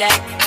check.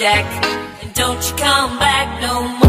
Jack, and don't you come back no more.